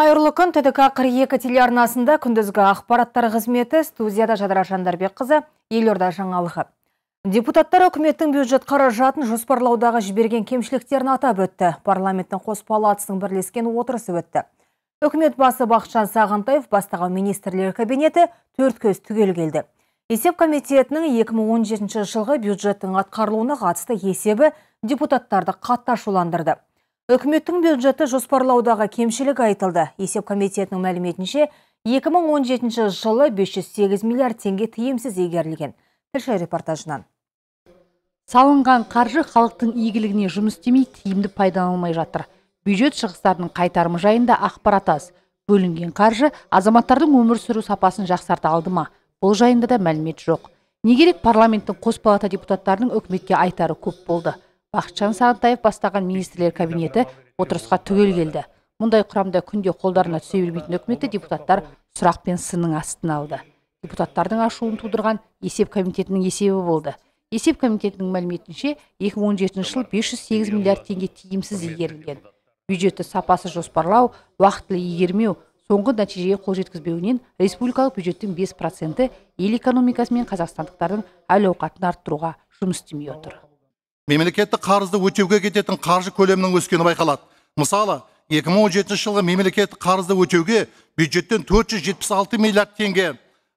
Қайырлы күн ТДК 42 телеарнасында күндізгі ақпараттар қызметі студияда Жадыра Жандарбекқызы елорда жаңалығы. Депутаттар үкіметтің бюджет қаражатын жоспарлаудағы жіберген кемшіліктерін атап өтті. Парламенттің қос палатысының бірлескен отырысы өтті. Үкімет басы Бақытжан Сағынтаев бастаған министрлер кабинеті төрт көз түгел келді. Есеп комитетінің 2017 жылғы бюджеттің атқарылуына қатысты есебі депутаттарды қатты ашуландырды. Үкіметтің бюджеті жоспарлаудағы кемшілік айтылды. Есеп комитетінің мәліметінше 2017 жылы 508 миллиард теңге тиімсіз егерілген. Тілші репортажынан. Салынған қаржы халықтың игілігіне жұмыс істемей тиімді пайдаланылмай жатыр. Бюджет шығыстарының қайтарымы жайында ақпарат аз. Бөлінген қаржы азаматтардың өмір сүру сапасын жақсарта алды ма? Бұл жайында да мәлімет жоқ. Не керек парламенттің қос палата депутаттарының үкіметке айтары көп болды бақытжан сағынтаев бастаған министрлер кабинеті отырысқа түгел келді. Мұндай құрамда күнде қолдарына түсе бермейтін үкіметті депутаттар сұрақ пен сынның астына алды. Депутаттардың ашуын тудырған есеп комитетінің есебі болды. Есеп комитетінің мәліметінше 2017 жыл 508 миллиард теңге тиімсіз игерілген. Бюджетті сапасы жоспарлау уақытылы игермеу соңғы нәтижеге қол жеткізбеуінен республикалық бюджеттің 5 проценті ел экономикасы мен қазақстандықтардың әл ауқатын арттыруға жұмыс істемей отыр. Мемлекеттік қарызды өтеуге кететін қаржы көлемінің өскені байқалады. Мысалы 2017 жылғы мемлекеттік қарызды өтеуге бюджеттен 476 миллиард теңге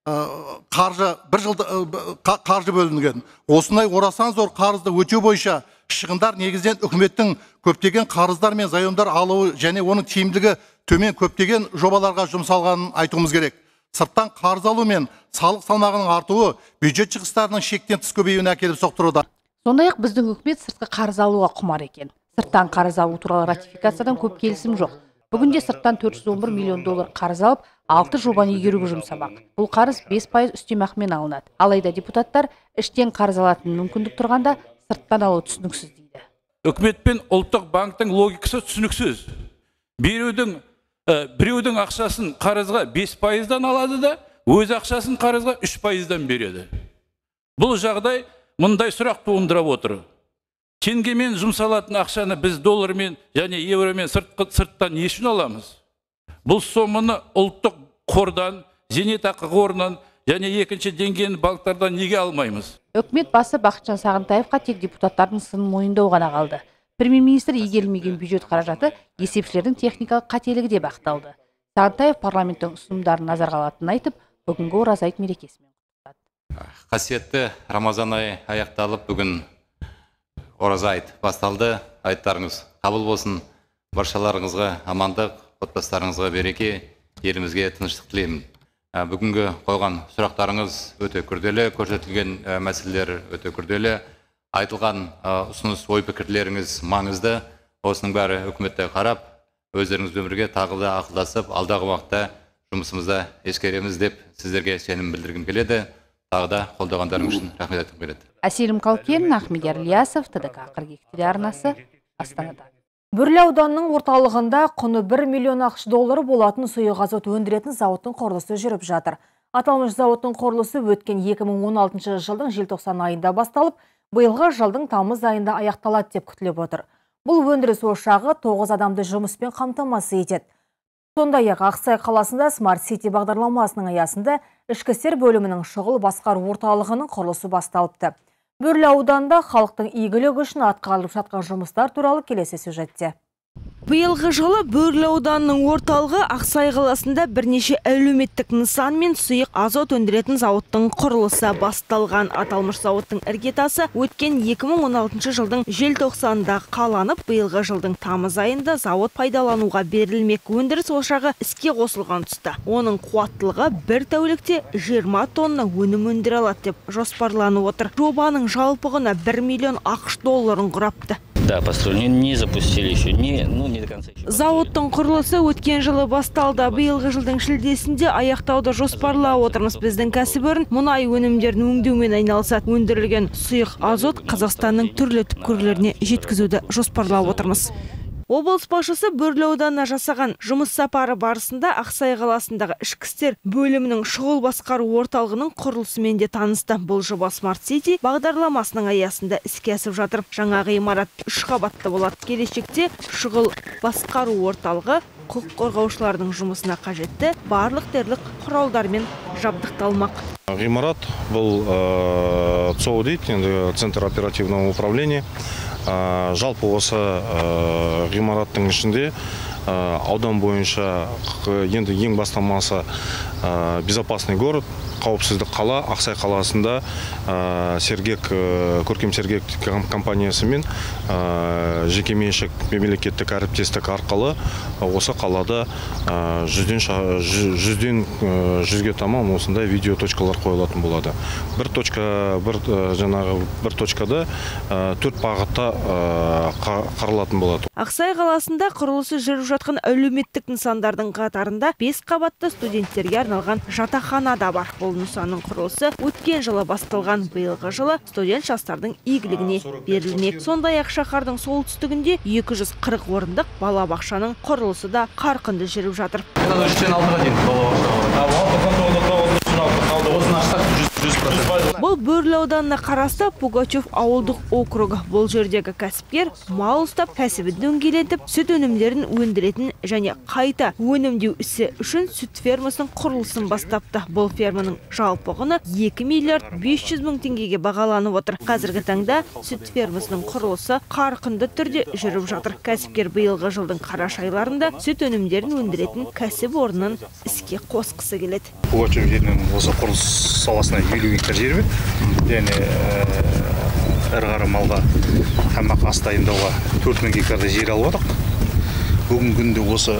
қаржы бір жылда қаржы бөлінген. Осындай орасан зор қарызды өтеу бойынша шығындар негізінен үкіметтің көптеген қарыздар мен заемдар алуы және оның тиімділігі төмен көптеген жобаларға жұмсалғанын айтуымыз керек. Сырттан қарыз алу мен салық салмағының артуы бюджет шығыстарының шектен тыс көбеюіне әкеліп соқтыруда. Сондай ақ біздің үкімет сыртқы қарыз алуға құмар екен. Сырттан қарыз алу туралы ратификациядан көп келісім жоқ. Бүгінде сырттан 411 миллион доллар қарыз алып алты жобаны игеруге жұмсамақ. Бұл қарыз 5 пайыз үстемақымен алынады. Алайда депутаттар іштен қарыз алатын мүмкіндік тұрғанда сырттан алу түсініксіз дейді. Үкімет пен ұлттық банктің логикасы түсініксіз. Біреудің ә, біреудің ақшасын қарызға 5 пайыздан алады да өз ақшасын қарызға 3 пайыздан береді. Бұл жағдай мындай сұрақ туындырып отыр. Теңгемен жұмсалатын ақшаны біз доллармен және евромен сыртқы, сырттан не үшін аламыз? Бұл соманы ұлттық қордан зейнетақы қорынан және екінші деңгейін банктардан неге алмаймыз? Үкімет басы бақытжан сағынтаевқа тек депутаттардың сынын мойындау ғана қалды. Премьер министр игерілмеген бюджет қаражаты есепшілердің техникалық қателігі деп ақталды сағынтаев парламенттің ұсынымдарын назарға алатынын айтып бүгінгі ораза айт мерекесімен. Қасиетті рамазан айы аяқталып бүгін ораза айт басталды. Айттарыңыз қабыл болсын. Баршаларыңызға амандық отбасыларыңызға береке елімізге тыныштық тілеймін. Бүгінгі қойған сұрақтарыңыз өте күрделі көрсетілген мәселелер өте күрделі. Айтылған ұсыныс ой пікірлеріңіз маңызды. Осының бәрі үкіметте қарап өздеріңізбен бірге тағы да ақылдасып алдағы уақытта жұмысымызда ескереміз деп сіздерге сенім білдіргім келеді. Тағы да қолдағандарыңыз үшін рахмет айтқым келеді. Әселім қалкен ахмедияр ильясов тдк қырық екі телеарнасы астанада. Бөрлі ауданының орталығында құны 1 миллион ақш доллары болатын сұйық азот өндіретін зауыттың құрылысы жүріп жатыр. Аталмыш зауыттың құрылысы өткен 2016 жылдың желтоқсан айында басталып биылғы жылдың тамыз айында аяқталады деп күтіліп отыр. Бұл өндіріс ошағы 9 адамды жұмыспен қамтамасыз етеді. Сондай ақ ақсай қаласында смарт сити бағдарламасының аясында ішкі істер бөлімінің шұғыл басқару орталығының құрылысы басталыпты. Бөрлі ауданында халықтың игілігі үшін атқарылып жатқан жұмыстар туралы келесі сюжетте. Биылғы жылы бөрлі ауданының орталығы ақсай қаласында бірнеше әлеуметтік нысан мен сұйық азот өндіретін зауыттың құрылысы басталған. Аталмыш зауыттың іргетасы өткен 2016 жылдың желтоқсанында қаланып биылғы жылдың тамыз айында зауыт пайдалануға берілмек. Өндіріс ошағы іске қосылған тұста. Оның қуаттылығы бір тәулікте 20 тонна өнім өндіре алады деп жоспарланып отыр. Жобаның жалпы құны 1 миллион ақш долларын құрапты. Да, построили, не запустили еще, не, ну, не до конца еще. Зауыттың құрылысы өткен жылы басталды. Биылғы жылдың шілдесінде аяқтауды жоспарлап отырмыз. Біздің кәсіпорын мұнай өнімдерін өңдеумен айналысады. Өндірілген сұйық азот Қазақстанның түрлі түпкірлеріне жеткізуді жоспарлап отырмыз облыс басшысы бөрлі ауданына жасаған жұмыс сапары барысында ақсай қаласындағы ішкі істер бөлімінің шұғыл басқару орталығының құрылысымен де танысты. Бұл жоба смарт сити бағдарламасының аясында іске асып жатыр. Жаңа ғимарат үш қабатты болады. Келешекте шұғыл басқару орталығы құқық қорғаушылардың жұмысына қажетті барлық дерлік құралдармен жабдықталмақ. Ғимарат бұл ә, цоу дейді енді центр оперативного управления. Жалпы осы ғимараттың ішінде аудан бойынша енді ең бастамасы безопасный город. Қауіпсіздік қала ақсай қаласында сергек көркем сергек ком- компаниясымен жекеменшік мемлекеттік әріптестік арқылы осы қалада жүзден жүзден жүзге таман осындай видео точкалар қойылатын болады бір точка бір жаңағы бір точкада төрт бағытта қа- қаралатын болады Ақсай қаласында құрылысы жүріп жатқан әлеуметтік нысандардың қатарында бес қабатты студенттерге арналған жатақхана да бар. Бұл нысанның құрылысы өткен жылы басталған биылғы жылы студент жастардың игілігіне берілмек. Сондай ақ шаһардың солтүстігінде 240 орындық балабақшаның құрылысы да қарқынды жүріп жатыр. Бұл Бөрлі ауданына қарасты Пугачев ауылдық округі. Бұл жердегі кәсіпкер мал ұстап, кәсібін дөңгелетіп, сүт өнімдерін өндіретін және қайта өнімдеу ісі үшін сүт фермасының құрылысын бастапты. Бұл ферманың жалпы құны 2 миллиард 500 мың теңгеге бағаланып отыр. Қазіргі таңда сүт фермасының құрылысы қарқынды түрде жүріп жатыр. Кәсіпкер биылғы жылдың қараша айларында сүт өнімдерін өндіретін кәсіп орнын іске қосқысы келеді. пугачев жерінен осы құрылыс саласына елу гектар жер бар және ірі қара малға тамақ ас дайындауға төрт мың гектардай жер алып бүгінгі күнде осы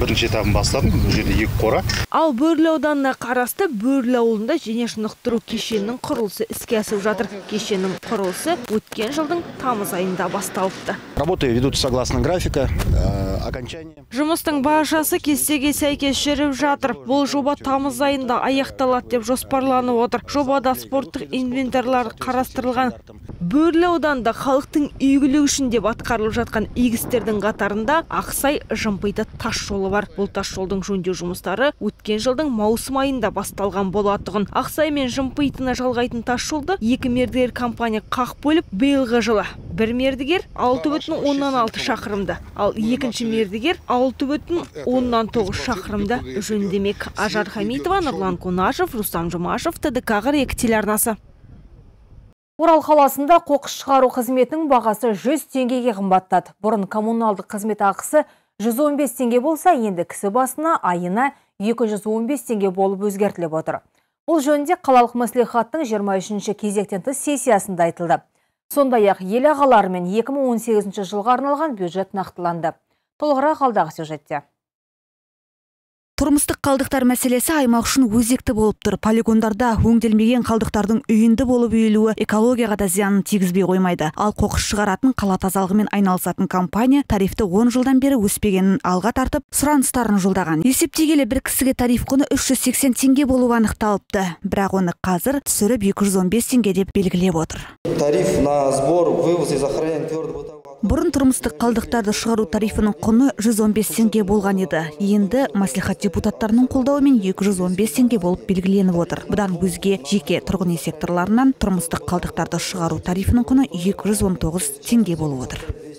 бірінші этабын бастадым бұл жерде екі қора Ал Бөрлі ауданына қарасты Бөрлі ауылында дене шынықтыру кешенінің құрылысы іске асып жатыр. Кешеннің құрылысы өткен жылдың тамыз айында басталыпты. Работы ведутся согласно графика. Э, Окончание. Жұмыстың баршасы кестеге сәйкес жүріп жатыр. Бұл жоба тамыз айында аяқталады деп жоспарланып отыр. Жобада спорттық инвентарлар қарастырылған. Бөрлі ауданында халықтың игілігі үшін деп атқарылып жатқан игі істердің қатарында Ақсай Жымпиты тас жолы бар. Бұл тас жолдың жөндеу жұмыстары өткен жылдың маусым айында басталған болатұғын. Ақсай мен Жымпитыны жалғайтын тас жолды екі мердігер компания қақ бөліп, биылғы жылы бір мердігер 6,6 шақырымды, ал екінші мердігер 6,9 шақырымды жөндемек. Ажар Хамитова, Нұрлан Кунашев, Рустам Жұмашев, ТДК ғыр телеарнасы. Орал қаласында қоқыс шығару қызметінің бағасы 100 теңгеге қымбаттады. Бұрын коммуналдық қызмет ақысы 115 теңге болса, енді кісі басына айына 215 теңге болып өзгертіліп отыр. Бұл жөнінде қалалық мәслихаттың 23-ші кезектен тыс сессиясында айтылды. Сондай-ақ ел ағаларымен 2018 жылға арналған бюджет нақтыланды. Толығырақ алдағы сюжетте. Тұрмыстық қалдықтар мәселесі аймақ үшін өзекті болып тұр. Полигондарда өңделмеген қалдықтардың үйінді болып үйілуі экологияға да зиянын тигізбей қоймайды. Ал қоқыс шығаратын қала тазалығымен айналысатын компания тарифті 10 жылдан бері өспегенін алға тартып, сұраныстарын жолдаған. Есептей келе бір кісіге тариф құны 380 теңге болуы анықталыпты. Бірақ оны қазір түсіріп 215 теңге деп белгілеп отыр. Тариф на сбор, вывоз и захоронение твердого Бұрын тұрмыстық қалдықтарды шығару тарифінің құны 115 теңге болған еді. Енді мәслихат депутаттарының қолдауымен 215 теңге болып белгіленіп отыр. Бұдан өзге жеке тұрғын үй секторларынан тұрмыстық қалдықтарды шығару тарифінің құны 219 теңге болып отыр.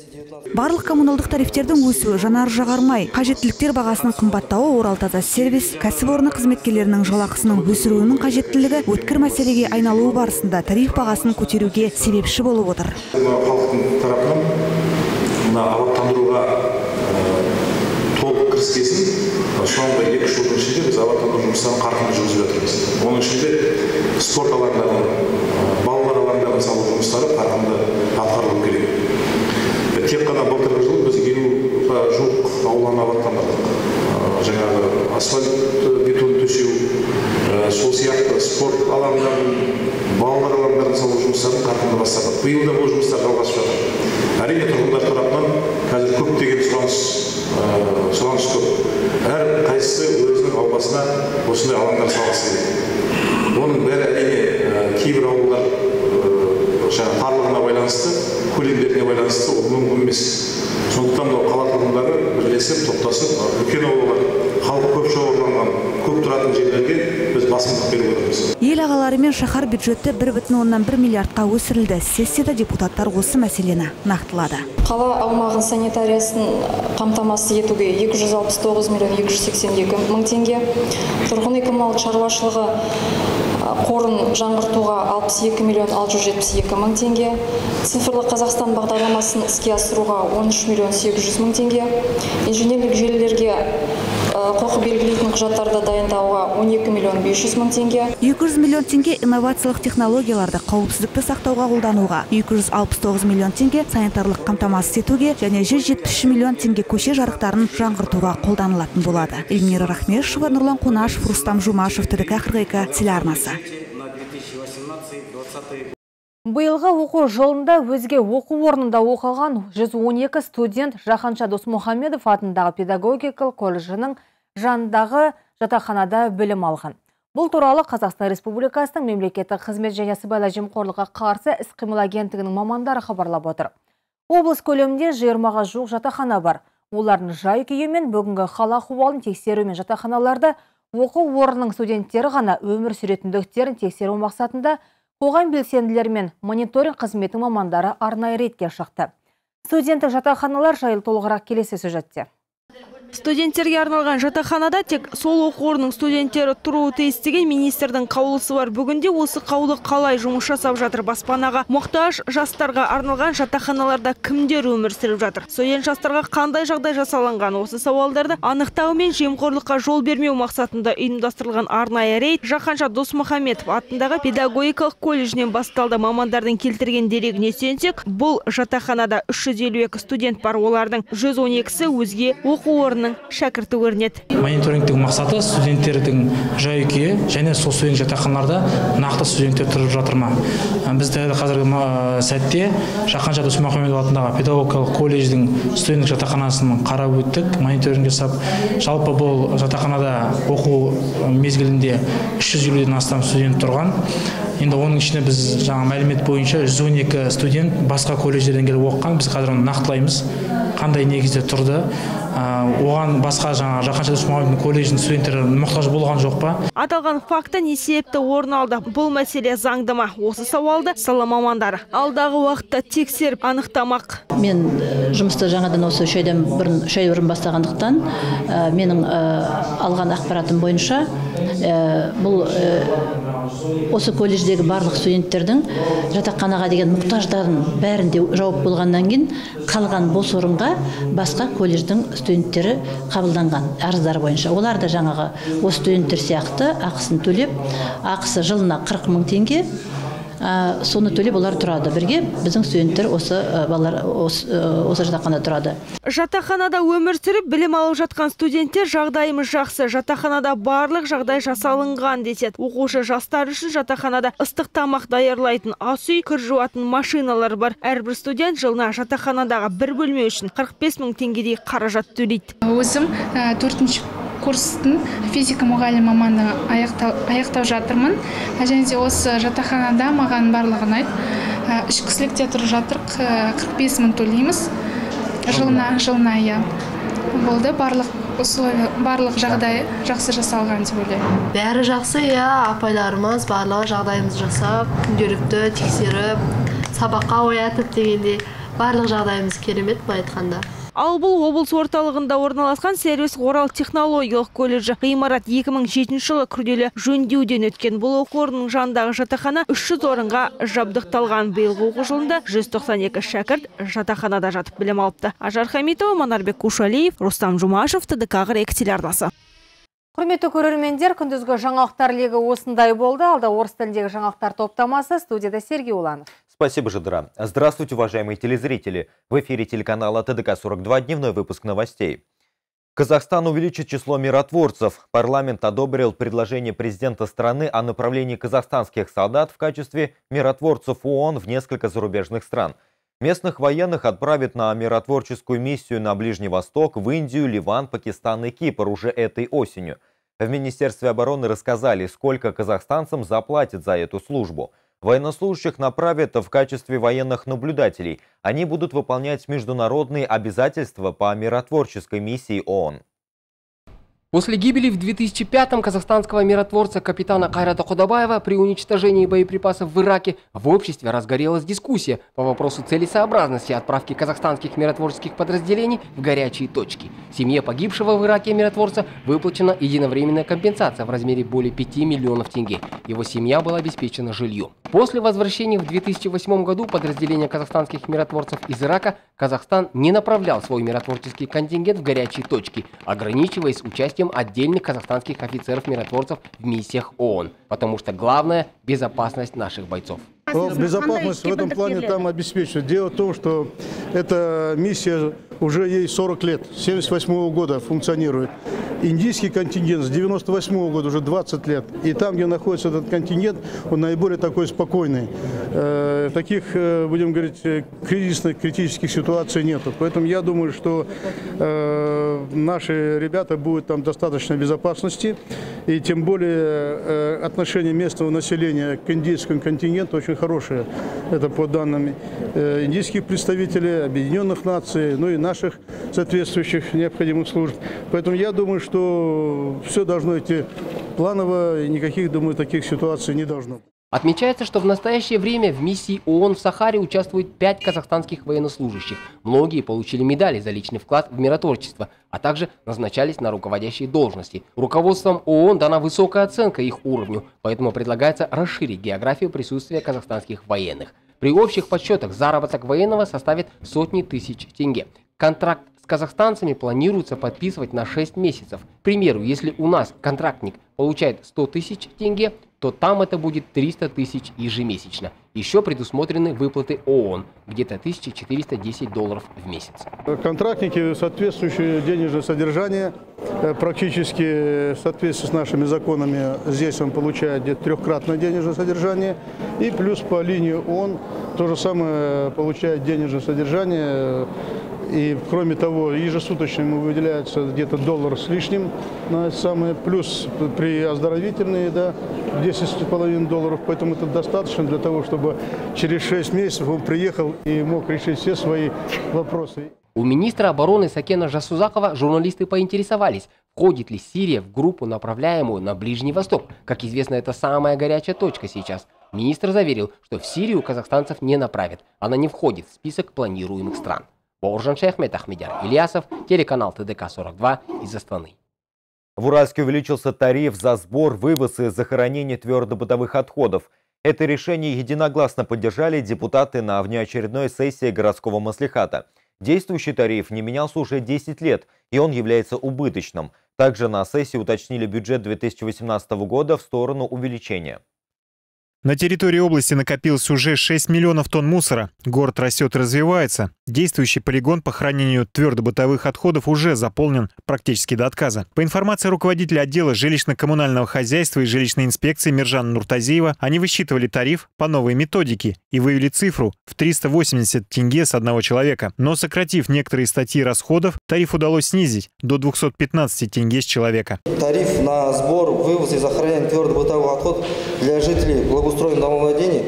Барлық коммуналдық тарифтердің өсуі жанар жағармай, қажеттіліктер бағасының қымбаттауы Орал таза сервис, кәсіпорны қызметкерлерінің жалақысының өсіруінің қажеттілігі өткір мәселеге айналуы барысында тариф бағасын көтеруге себепші болып отыр. халықтың тарапынан мына абаттандыруға толық екі үш оның ішінде спорт алаңдарын балалар алаңдарын салу жұмыстары қарқынды атқарылу керек тек қана былтырғы жылы біз елуға жуық ауланы абаттандырдық жаңағы асфальт бетон төсеу сол сияқты спорт алаңдарын балалар алаңдарын салу жұмыстарын қарқынды бастадық. Биыл да бұл жұмыстар жалғасып жатыр. Әрине тұрғындар тарапынан қазір көптеген сұраныс сұраныс көп. Әр қайсысы өзінің ауласына осындай алаңдар салғысы келеді. Оның бәрі әрине кейбір ауылдар жаңағы тарлығына байланысты отырмыз ел ағалары мен шаһар бюджеті бір бүтін оннан бір миллиардқа өсірілді. Сессияда депутаттар осы мәселені нақтылады. Қала аумағын санитариясын қамтамасыз етуге 269 миллион 282 мың теңге. Тұрғын үй коммуналдық шаруашылығы қорын жаңғыртуға 62 миллион 672 мың теңге. Цифрлы қазақстан бағдарламасын іске асыруға 13 миллион 800 мың теңге. Инженерлік желілерге құқы белгілейтін құжаттарды дайындауға 12 миллион 500 мың теңге. 200 миллион теңге инновациялық технологияларды қауіпсіздікті сақтауға қолдануға 269 миллион теңге санитарлық қамтамасыз етуге және 173 миллион теңге көше жарықтарын жаңғыртуға қолданылатын болады. Эльмира рахмешева нұрлан қонашев рустам жумашев тдк 42 телеарнасы. Биылғы оқу жылында өзге оқу орнында оқыған 112 студент Жаханша Досмұхамедов атындағы педагогикалық колледжінің жанындағы жатақханада білім алған. Бұл туралы Қазақстан Республикасының мемлекеттік қызмет және сыбайлас жемқорлыққа қарсы іс-қимыл агенттігінің мамандары хабарлап отыр. Облыс көлемінде 20-ға жуық жатақхана бар. Олардың жай-күйі мен бүгінгі хал ахуалын тексеру мен жатақханаларды оқу орнының студенттері ғана өмір сүретіндіктерін тексеру мақсатында қоғам белсенділері мен мониторинг қызметінің мамандары арнайы рейдке шықты. Студенттік жатақханалар жайлы толығырақ келесі сюжетте. Студенттерге арналған жатақханада тек сол оқу орнының студенттері тұруы тиіс деген министрдің қаулысы бар. Бүгінде осы қаулы қалай жұмыс жасап жатыр баспанаға мұқтаж жастарға арналған жатақханаларда кімдер өмір сүріп жатыр? Студент жастарға қандай жағдай жасалынған осы сауалдарды анықтау мен жемқорлыққа жол бермеу мақсатында ұйымдастырылған арнайы рейд Жаханша Досмұхамедов атындағы педагогикалық колледжінен басталды. Мамандардың келтірген дерегіне сүйенсек, бұл жатақханада 352 студент бар. Олардың 112-сі өзге оқу орны шәкірті көрінеді мониторингтің мақсаты студенттердің жай күйі және сол студент жатақханаларда нақты студенттер тұрып жатыр ма? Біз дәл қазіргі сәтте жақанша досмұхамедов атындағы педагогикалық колледждің студенттік жатақханасын қарап өттік. Мониторинг жасап жалпы бұл жатақханада оқу мезгілінде үш жүз елуден астам студент тұрған. Енді оның ішінде біз жаңа мәлімет бойынша 112 студент басқа колледждерден келіп оқыған. Біз қазір оны нақтылаймыз. Қандай негізде тұрды? Оған басқа жаңа жақанша досмұхамедовтың колледжінің студенттері мұқтаж болған жоқ па? Аталған факті не себепті орын алды? Бұл мәселе заңды ма осы сауалды сала мамандары. Алдағы уақытта тексеріп анықтамақ. Мен жұмысты жаңадан осы үш айдан бұрын үш ай бұрын бастағандықтан менің алған ақпаратым бойынша бұл осы колледждегі барлық студенттердің жатақханаға деген мұқтаждарын бәрінде жауап болғаннан кейін қалған бос орынға басқа колледждің студенттері қабылданған арыздар бойынша. Олар да жаңағы осы студенттер сияқты ақысын төлеп ақысы жылына қырық мың теңге соны төлеп олар тұрады. Бірге біздің студенттер осы балалар осы жатақханада тұрады. Жатақханада өмір сүріп білім алып жатқан студенттер жағдайымыз жақсы. Жатақханада барлық жағдай жасалынған деседі. Оқушы жастар үшін жатақханада ыстық тамақ даярлайтын ас үй кір жуатын машиналар бар. Әрбір студент жылына жатақханадағы бір бөлме үшін 45 мың теңгедей қаражат төлейді. Өзім төртінші курстың физика мұғалім мамандығын аяқтау, аяқтау жатырмын. Және де осы жатақханада маған барлығы ұнайды үш кісілік те тұрып жатырық қырық бес мың төлейміз. Жылына. жылына иә. Болды барлық условия барлық жағдай жақсы жасалған деп ойлаймын. Бәрі жақсы иә. Апайларымыз барлығы жағдайымызды жасап күнделікті тексеріп сабаққа оятып дегендей барлық жағдайымыз керемет былай айтқанда. Ал бұл облыс орталығында орналасқан сервис орал технологиялық колледжі. Ғимарат 2007 жылы күрделі жөндеуден өткен. Бұл оқу орнының жанындағы жатақхана 300 орынға жабдықталған. Биылғы оқу жылында 192 шәкірт жатақханада жатып білім алыпты. Ажар хамитова манарбек кушалиев рустам жумашев тдк ғырек телеарнасы. Құрметті көрермендер, күндізгі жаңалықтар легі осындай болды. Алда орыс тіліндегі жаңалықтар топтамасы студияда Сергей Уланов. Спасибо, Жидра. Здравствуйте, уважаемые телезрители. В эфире телеканала ТДК-42 дневной выпуск новостей. Казахстан увеличит число миротворцев. Парламент одобрил предложение президента страны о направлении казахстанских солдат в качестве миротворцев ООН в несколько зарубежных стран. Местных военных отправят на миротворческую миссию на Ближний Восток, в Индию, Ливан, Пакистан и Кипр уже этой осенью. В Министерстве обороны рассказали, сколько казахстанцам заплатят за эту службу. Военнослужащих направят в качестве военных наблюдателей. Они будут выполнять международные обязательства по миротворческой миссии ООН. После гибели в 2005-м казахстанского миротворца капитана Кайрата Худабаева при уничтожении боеприпасов в Ираке в обществе разгорелась дискуссия по вопросу целесообразности отправки казахстанских миротворческих подразделений в горячие точки. Семье погибшего в Ираке миротворца выплачена единовременная компенсация в размере более 5 миллионов тенге. Его семья была обеспечена жильем. После возвращения в 2008 году подразделения казахстанских миротворцев из Ирака Казахстан не направлял свой миротворческий контингент в горячие точки, ограничиваясь участием отдельных казахстанских офицеров-миротворцев в миссиях ООН, потому что главное – безопасность наших бойцов. Но безопасность в этом плане там обеспечивает. Дело в том, что эта миссия уже ей 40 лет, с 78 года функционирует. Индийский контингент с 98 года уже 20 лет. И там, где находится этот контингент, он наиболее такой спокойный. Э, таких, э, будем говорить, э, кризисных, критических ситуаций нету. Поэтому я думаю, что наши ребята будут там достаточно безопасности. И тем более отношение местного населения к индийскому контингенту очень хорошее. Это по данным индийских представителей, Объединенных Наций, ну и наших соответствующих необходимых служб. Поэтому я думаю, что все должно идти планово, и никаких, думаю, таких ситуаций не должно быть. Отмечается, что в настоящее время в миссии ООН в Сахаре участвуют пять казахстанских военнослужащих. Многие получили медали за личный вклад в миротворчество, а также назначались на руководящие должности. Руководством ООН дана высокая оценка их уровню, поэтому предлагается расширить географию присутствия казахстанских военных. При общих подсчетах заработок военного составит сотни тысяч тенге. Контракт с казахстанцами планируется подписывать на 6 месяцев. К примеру, если у нас контрактник получает 100 тысяч тенге, то там это будет 300 тысяч ежемесячно. Еще предусмотрены выплаты ООН, где-то 1410 долларов в месяц. Контрактники соответствующее денежное содержание, э, практически в соответствии с нашими законами, здесь он получает где-то трехкратное денежное содержание, и плюс по линии ООН то же самое получает денежное содержание и кроме того, ежесуточно ему выделяется где-то доллар с лишним на самое, плюс при оздоровительные, да, 10,5 долларов. Поэтому это достаточно для того, чтобы через 6 месяцев он приехал и мог решить все свои вопросы. У министра обороны Сакена Жасузакова журналисты поинтересовались, входит ли Сирия в группу, направляемую на Ближний Восток. Как известно, это самая горячая точка сейчас. Министр заверил, что в Сирию казахстанцев не направят. Она не входит в список планируемых стран. Бауыржан Шаяхмет, Ахмедяр Ильясов, телеканал ТДК-42 из Астаны. В Уральске увеличился тариф за сбор, вывоз и захоронение твердобытовых отходов. Это решение единогласно поддержали депутаты на внеочередной сессии городского маслихата. Действующий тариф не менялся уже 10 лет, и он является убыточным. Также на сессии уточнили бюджет 2018 года в сторону увеличения. На территории области накопилось уже 6 миллионов тонн мусора. Город растет и развивается. Действующий полигон по хранению твердобытовых отходов уже заполнен практически до отказа. По информации руководителя отдела жилищно-коммунального хозяйства и жилищной инспекции Миржана Нуртазиева, они высчитывали тариф по новой методике и вывели цифру в 380 тенге с одного человека. Но сократив некоторые статьи расходов, тариф удалось снизить до 215 тенге с человека. Тариф на сбор, вывоз и захоронение твердобытовых отходов для жителей устроен домовладение,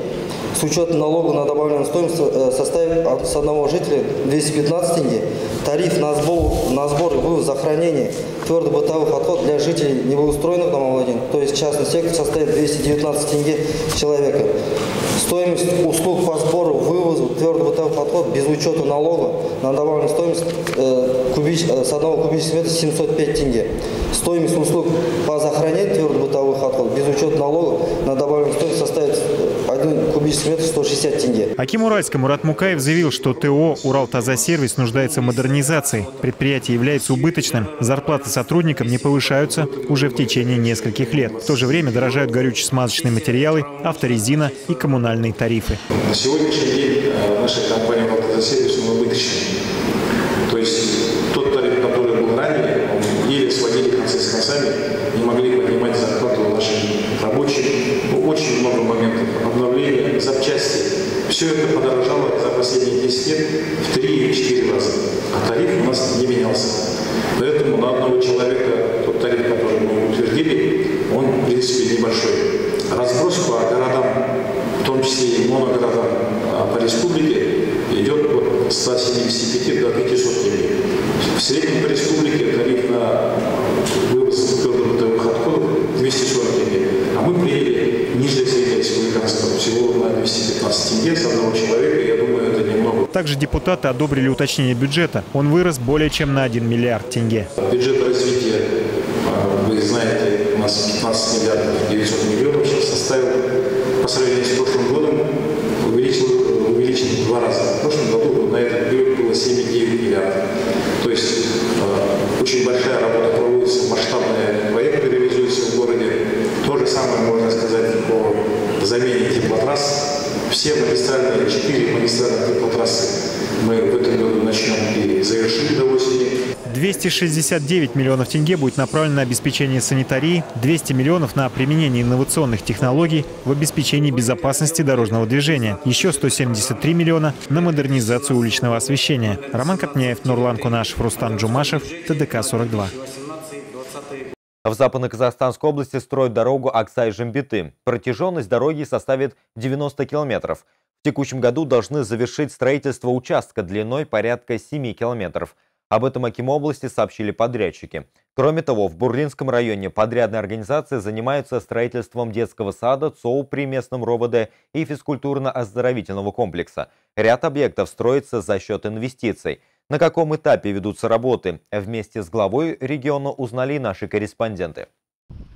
с учетом налога на добавленную стоимость э, составит с одного жителя 215 тенге. Тариф на сбор, на сбор и вывоз захоронение твердобытовых отходов для жителей неблагоустроенных домовладений, то есть частный сектор, составит 219 тенге человека. Стоимость услуг по сбору, вывозу твердобытовых отходов без учета налога на добавленную стоимость э, кубич, э, с одного кубического метра 705 тенге. Стоимость услуг по захоронению твердобытовых отходов без учета налога на добавленную стоимость составит 1 кубический метр 160 тенге. Аким Уральска Мурат Мукаев заявил, что ТО «Уралтазосервис» нуждается в модернизации. Предприятие является убыточным. Зарплаты сотрудникам не повышаются уже в течение нескольких лет. В то же время дорожают горюче-смазочные материалы, авторезина и коммунальные тарифы. На сегодняшний день э, наша компания «Уралтазосервис» убыточная. То есть тот тариф, который был ранее, он еле сводили концы с концами, не могли поднимать зарплату нашим рабочим. Ну, очень много моментов. Обновления, запчасти. Все это подорожало за последние 10 лет в 3-4 раза. А тариф у нас не менялся. Поэтому на одного человека тот тариф, который мы утвердили, он, в принципе, небольшой. Разброс по городам, в том числе если монографа по республике идет от 175 до 500 тенге. В среднем по республике тариф на вывоз твердобытовых отходов 240 тенге. А мы приняли ниже среднереспубликанского, всего на 215 тенге с одного человека. Я думаю, это немного. Также депутаты одобрили уточнение бюджета. Он вырос более чем на 1 миллиард тенге. Бюджет развития, вы знаете, у нас 15 миллиардов 900 миллионов составил по сравнению с прошлым годом увеличил, увеличен в два раза. В прошлом году на этот период было 7,9 миллиардов. То есть э, очень большая работа проводится, масштабные проекты реализуются в городе. То же самое можно сказать по замене теплотрасс. Все магистральные, четыре магистральных теплотрассы мы в этом году начнем и завершили до осени. 269 миллионов тенге будет направлено на обеспечение санитарии, 200 миллионов на применение инновационных технологий в обеспечении безопасности дорожного движения, еще 173 миллиона на модернизацию уличного освещения. Роман Копняев, Нурлан Кунашев, Рустам Джумашев, ТДК-42. В Западно-Казахстанской области строят дорогу Аксай-Жембиты. Протяженность дороги составит 90 километров. В текущем году должны завершить строительство участка длиной порядка 7 километров. Об этом Аким области сообщили подрядчики. Кроме того, в Бурлинском районе подрядные организации занимаются строительством детского сада, ЦОУ при местном РОВД и физкультурно-оздоровительного комплекса. Ряд объектов строится за счет инвестиций. На каком этапе ведутся работы? Вместе с главой региона узнали наши корреспонденты.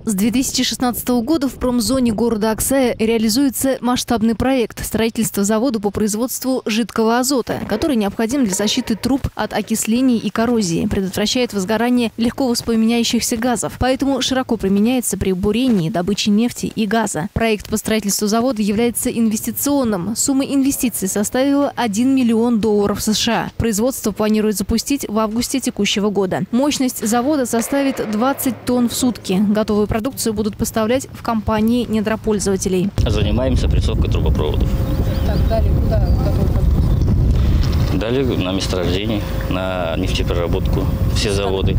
С 2016 года в промзоне города Аксая реализуется масштабный проект строительства завода по производству жидкого азота, который необходим для защиты труб от окислений и коррозии, предотвращает возгорание легко воспламеняющихся газов, поэтому широко применяется при бурении, добыче нефти и газа. Проект по строительству завода является инвестиционным. Сумма инвестиций составила 1 миллион долларов США. Производство планируют запустить в августе текущего года. Мощность завода составит 20 тонн в сутки. Готовую продукцию будут поставлять в компании недропользователей. Занимаемся прессовкой трубопроводов. Так, далее куда Далее на месторождение, на нефтепереработку, все заводы.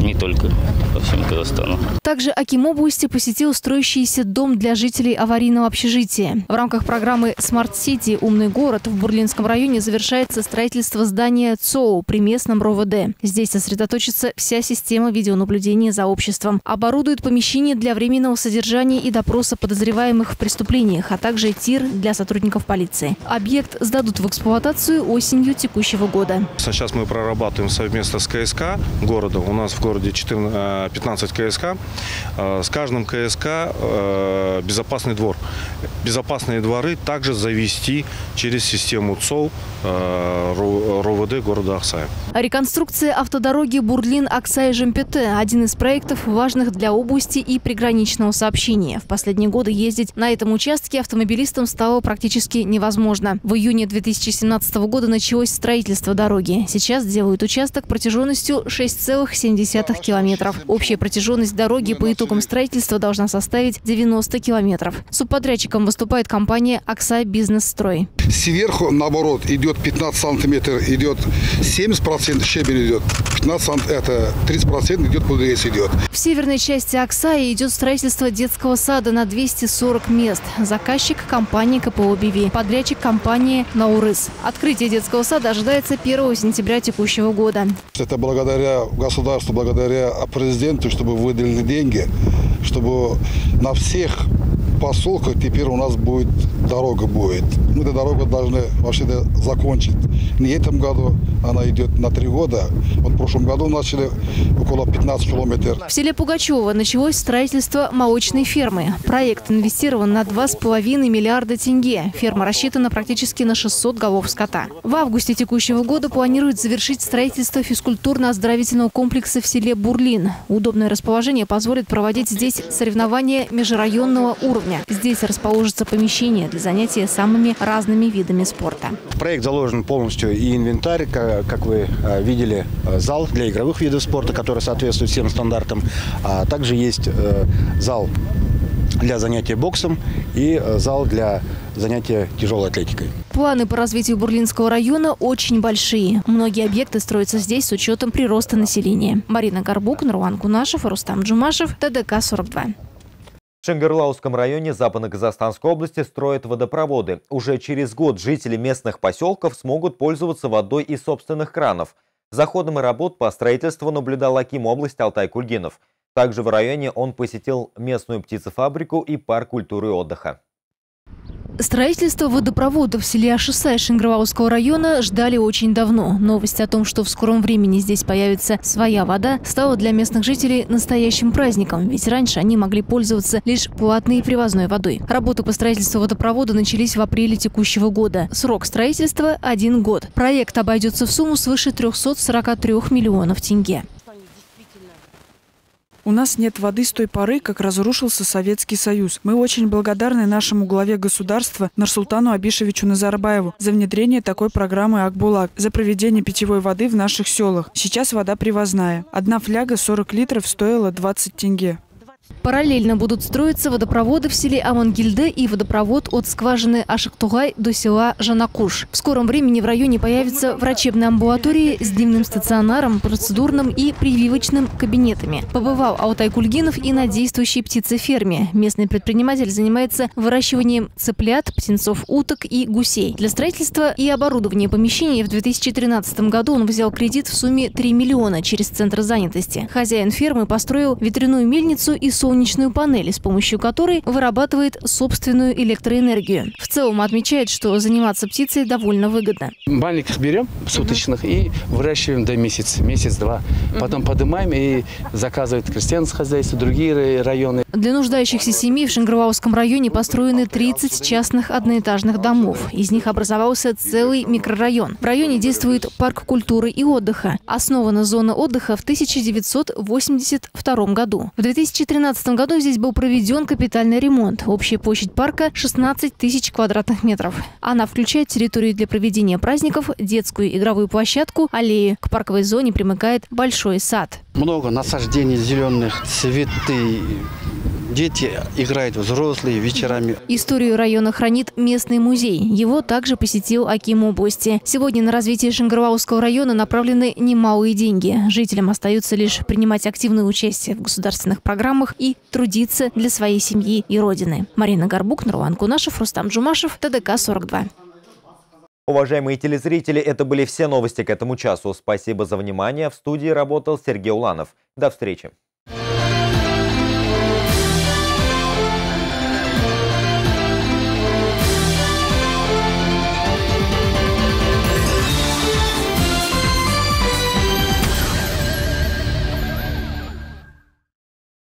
Не только, по всему Казахстану. Также Аким области посетил строящийся дом для жителей аварийного общежития. В рамках программы Smart City «Умный город» в Бурлинском районе завершается строительство здания ЦОУ при местном РОВД. Здесь сосредоточится вся система видеонаблюдения за обществом. Оборудуют помещение для временного содержания и допроса подозреваемых в преступлениях, а также тир для сотрудников полиции. Объект сдадут в эксплуатацию осенью текущего года. Сейчас мы прорабатываем совместно с КСК города. У нас в городе 14, 15 КСК. С каждым КСК э, безопасный двор. Безопасные дворы также завести через систему ЦОЛ э, РОВД города Аксая. Реконструкция автодороги Бурлин-Аксай-Жемпете – один из проектов, важных для области и приграничного сообщения. В последние годы ездить на этом участке автомобилистам стало практически невозможно. В июне 2017 года началось строительство дороги. Сейчас делают участок протяженностью 6,7 километров. Общая протяженность дороги по итогам строительства должна составить 90 километров. Субподрядчиком выступает компания «Аксай Бизнес Строй». Сверху, наоборот, идет 15 сантиметров, идет 70% щебель идет, 15 сантиметров, это 30% идет ПГС идет. В северной части Аксая идет строительство детского сада на 240 мест. Заказчик – компания КПО «Биви», подрядчик – компания «Наурыс». Открытие детского сада ожидается 1 сентября текущего года. Это благодаря государству, благодаря президенту, чтобы выделили деньги, чтобы на всех поселках теперь у нас будет дорога будет. Мы эту дорогу должны вообще закончить. Не этом году, она идет на три года. Вот в прошлом году начали около 15 километров. В селе Пугачева началось строительство молочной фермы. Проект инвестирован на 2,5 миллиарда тенге. Ферма рассчитана практически на 600 голов скота. В августе текущего года планируют завершить строительство физкультурно-оздоровительного комплекса в селе Бурлин. Удобное расположение позволит проводить здесь соревнования межрайонного уровня. Здесь расположится помещение для занятия самыми разными видами спорта. В проект заложен полностью и инвентарь, как вы э, видели, э, зал для игровых видов спорта, который соответствует всем стандартам. А также есть э, зал для занятия боксом и зал для занятия тяжелой атлетикой. Планы по развитию Бурлинского района очень большие. Многие объекты строятся здесь с учетом прироста населения. Марина Горбук, Нурлан Кунашев, Рустам Джумашев, ТДК-42. В Шенгерлауском районе Западно-Казахстанской области строят водопроводы. Уже через год жители местных поселков смогут пользоваться водой из собственных кранов. За ходом работ по строительству наблюдал Аким области Алтай Кульгинов. Также в районе он посетил местную птицефабрику и парк культуры и отдыха. Строительство водопровода в селе Ашисай Шенгровауского района ждали очень давно. Новость о том, что в скором времени здесь появится своя вода, стала для местных жителей настоящим праздником, ведь раньше они могли пользоваться лишь платной привозной водой. Работы по строительству водопровода начались в апреле текущего года. Срок строительства – один год. Проект обойдется в сумму свыше 343 миллионов тенге. У нас нет воды с той поры, как разрушился Советский Союз. Мы очень благодарны нашему главе государства Нарсултану Абишевичу Назарбаеву за внедрение такой программы Акбулак, за проведение питьевой воды в наших селах. Сейчас вода привозная. Одна фляга 40 литров стоила 20 тенге. Параллельно будут строиться водопроводы в селе Амангильде и водопровод от скважины Ашыктугай до села Жанакуш. В скором времени в районе появится врачебная амбулатория с дневным стационаром, процедурным и прививочным кабинетами. Побывал Аутай Кульгинов и на действующей птицеферме. Местный предприниматель занимается выращиванием цыплят, птенцов уток и гусей. Для строительства и оборудования помещений в 2013 году он взял кредит в сумме 3 миллиона через Центр занятости. Хозяин фермы построил ветряную мельницу и солнечную панель, с помощью которой вырабатывает собственную электроэнергию. В целом отмечает, что заниматься птицей довольно выгодно. Маленьких берем, суточных, и выращиваем до месяца, месяц-два. Потом поднимаем и заказывают крестьянское хозяйство, другие районы. Для нуждающихся семей в Шенгровауском районе построены 30 частных одноэтажных домов. Из них образовался целый микрорайон. В районе действует парк культуры и отдыха. Основана зона отдыха в 1982 году. В 2013 2013 году здесь был проведен капитальный ремонт. Общая площадь парка 16 тысяч квадратных метров. Она включает территорию для проведения праздников, детскую игровую площадку, аллею. К парковой зоне примыкает большой сад. Много насаждений зеленых, цветы, Дети играют взрослые вечерами. Историю района хранит местный музей. Его также посетил Аким области. Сегодня на развитие Шенгровауского района направлены немалые деньги. Жителям остается лишь принимать активное участие в государственных программах и трудиться для своей семьи и родины. Марина Горбук, Нурлан Кунашев, Рустам Джумашев, ТДК-42. Уважаемые телезрители, это были все новости к этому часу. Спасибо за внимание. В студии работал Сергей Уланов. До встречи.